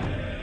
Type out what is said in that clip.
Yeah.